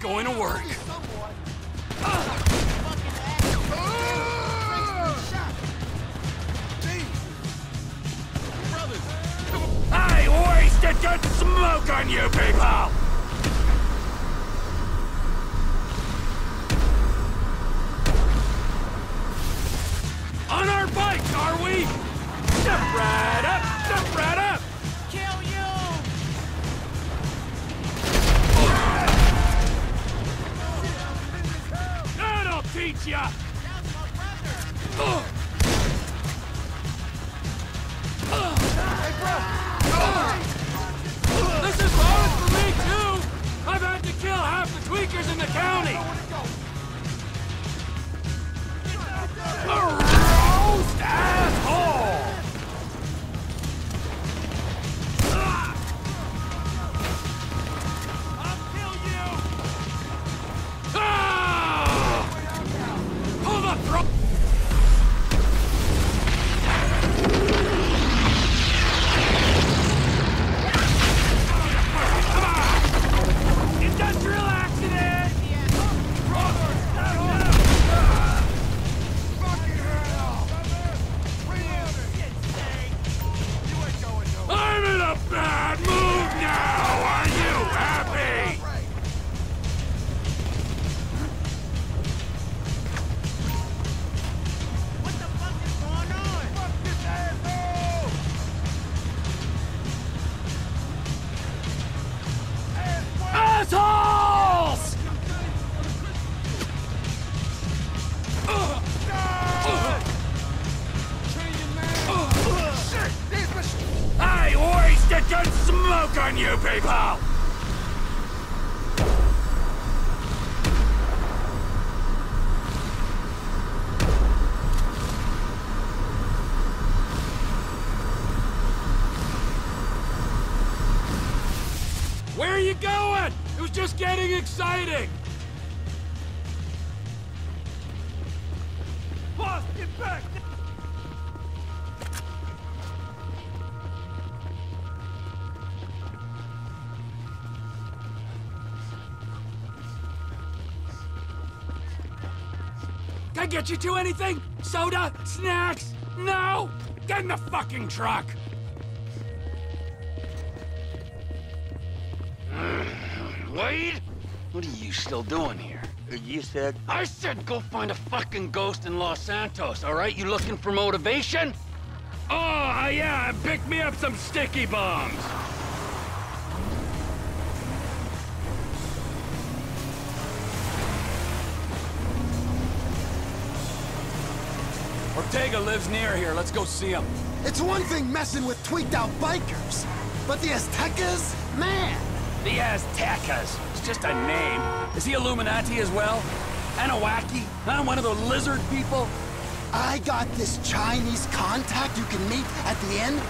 Going to work. I wasted good smoke on you people! Ya! Bad mood Good smoke on you people! Where are you going? It was just getting exciting! Boss, get back! Get you two anything? Soda? Snacks? No? Get in the fucking truck! Wade? What are you still doing here? Uh, you said I said go find a fucking ghost in Los Santos, all right? You looking for motivation? Oh, uh, yeah, pick me up some sticky bombs. Ortega lives near here. Let's go see him. It's one thing messing with tweaked out bikers, but the Aztecas? Man! The Aztecas. It's just a name. Is he Illuminati as well? Anunnaki? Huh? One of the lizard people? I got this Chinese contact you can meet at the end.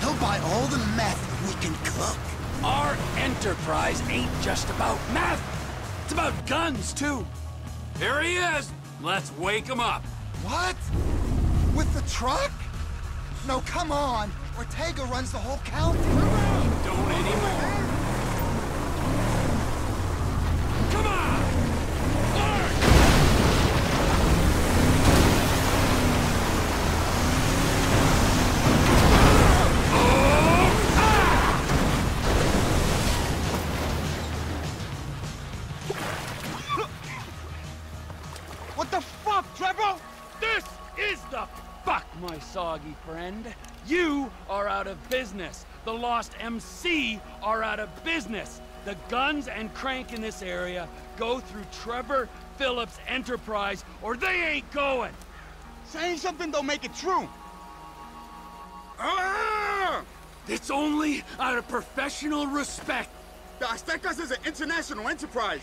He'll buy all the meth we can cook. Our enterprise ain't just about meth. It's about guns, too. Here he is. Let's wake him up. What? With the truck? No, come on. Ortega runs the whole county. Don't anymore. Come on! My soggy friend. You are out of business. The Lost MC are out of business. The guns and crank in this area go through Trevor Philips Enterprise, or they ain't going. Saying something don't make it true. Ah! It's only out of professional respect. The Aztecas is an international enterprise.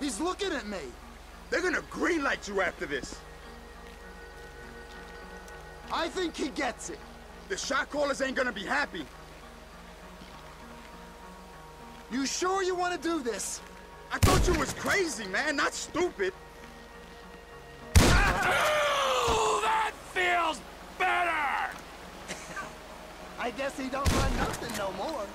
He's looking at me. They're gonna greenlight you after this. I think he gets it. The shot callers ain't gonna be happy. You sure you want to do this? I thought you was crazy, man, not stupid. Ooh, that feels better! I guess he don't run nothing no more.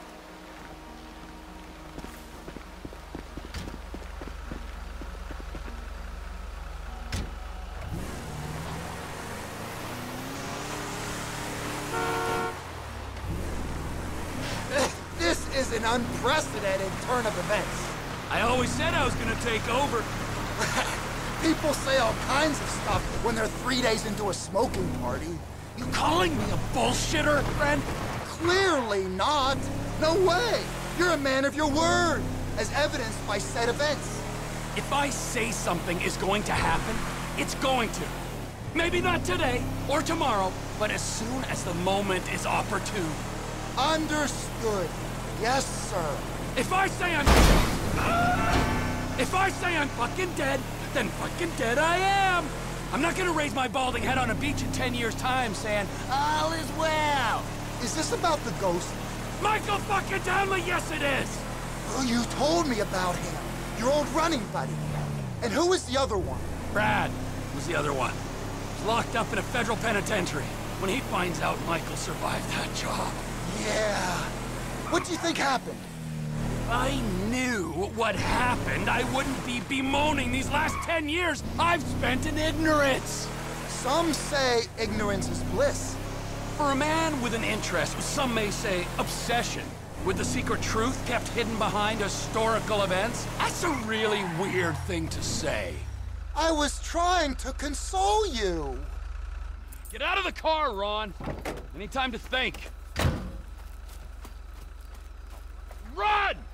An unprecedented turn of events. I always said I was gonna take over. People say all kinds of stuff when they're three days into a smoking party. You calling me a bullshitter, friend? Clearly not. No way. You're a man of your word, as evidenced by said events. If I say something is going to happen, it's going to. Maybe not today or tomorrow, but as soon as the moment is opportune. Understood. Yes, sir. If I say I'm... If I say I'm fucking dead, then fucking dead I am! I'm not gonna raise my balding head on a beach in 10 years' time saying, All is well! Is this about the ghost? Michael fucking Townley, yes it is! Oh, you told me about him. Your old running buddy. And who was the other one? Brad was the other one. He's locked up in a federal penitentiary. When he finds out Michael survived that job. Yeah. What do you think happened? I knew what happened, I wouldn't be bemoaning these last ten years I've spent in ignorance. Some say ignorance is bliss. For a man with an interest, some may say obsession, with the secret truth kept hidden behind historical events, that's a really weird thing to say. I was trying to console you. Get out of the car, Ron. Any time to think. Run!